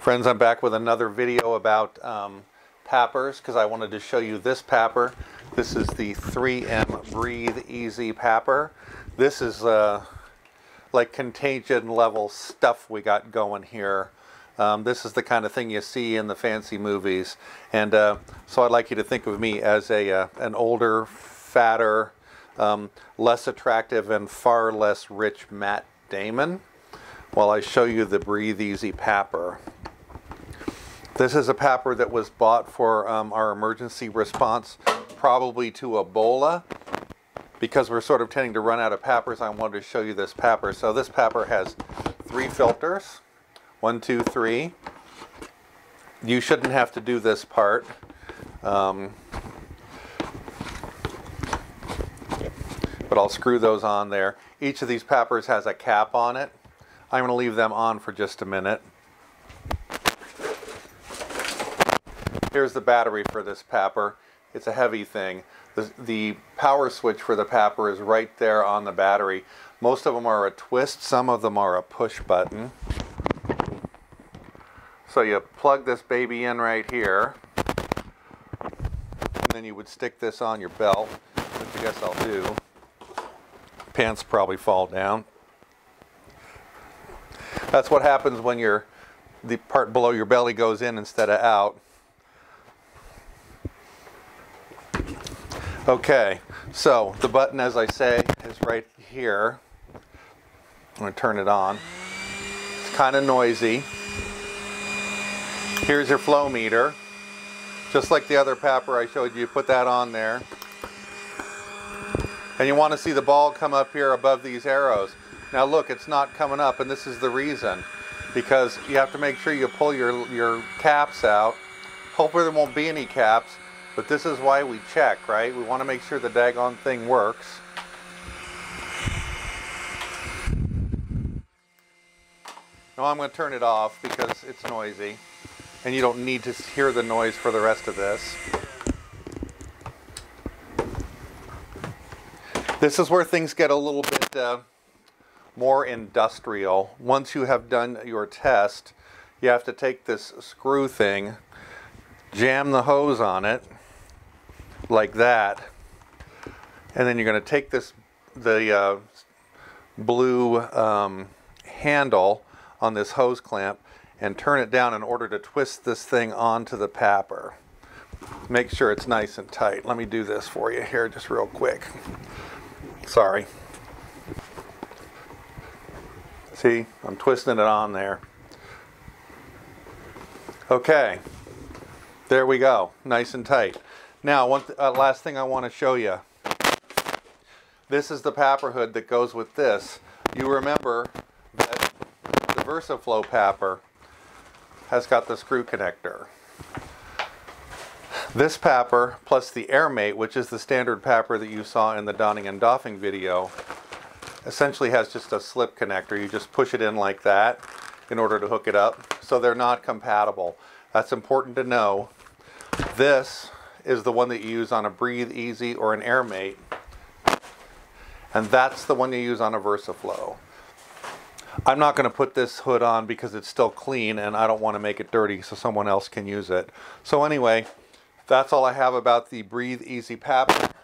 Friends, I'm back with another video about um, PAPRs because I wanted to show you this PAPR. This is the 3M Breathe Easy PAPR. This is uh, like contagion level stuff we got going here. Um, this is the kind of thing you see in the fancy movies. And uh, so I'd like you to think of me as a, uh, an older, fatter, um, less attractive, and far less rich Matt Damon while I show you the Breathe Easy PAPR. This is a PAPR that was bought for um, our emergency response, probably to Ebola. Because we're sort of tending to run out of PAPRs, I wanted to show you this PAPR. So this PAPR has three filters. One, two, three. You shouldn't have to do this part. Um, but I'll screw those on there. Each of these PAPRs has a cap on it. I'm going to leave them on for just a minute. Here's the battery for this PAPR. It's a heavy thing. The, the power switch for the PAPR is right there on the battery. Most of them are a twist, some of them are a push button. So you plug this baby in right here, and then you would stick this on your belt, which I guess I'll do. Pants probably fall down. That's what happens when your the part below your belly goes in instead of out. Okay, so the button, as I say, is right here. I'm going to turn it on. It's kind of noisy. Here's your flow meter. Just like the other PAPR I showed you, put that on there. And you want to see the ball come up here above these arrows. Now look, it's not coming up, and this is the reason. Because you have to make sure you pull your, your caps out. Hopefully there won't be any caps. But this is why we check, right? We want to make sure the daggone thing works. Now I'm going to turn it off because it's noisy. And you don't need to hear the noise for the rest of this. This is where things get a little bit uh, more industrial. Once you have done your test, you have to take this screw thing, jam the hose on it, like that. And then you're going to take this, the uh, blue um, handle on this hose clamp and turn it down in order to twist this thing onto the PAPR. Make sure it's nice and tight. Let me do this for you here just real quick. Sorry. See, I'm twisting it on there. Okay, there we go, nice and tight. Now, one th uh, last thing I want to show you. This is the PAPR hood that goes with this. You remember that the Versaflo PAPR has got the screw connector. This PAPR plus the AirMate, which is the standard PAPR that you saw in the donning and doffing video, essentially has just a slip connector. You just push it in like that in order to hook it up. So they're not compatible. That's important to know. This is the one that you use on a Breathe Easy or an AirMate. And that's the one you use on a Versaflo. I'm not going to put this hood on because it's still clean and I don't want to make it dirty so someone else can use it. So anyway, that's all I have about the Breathe Easy Pap.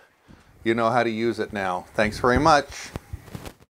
You know how to use it now. Thanks very much.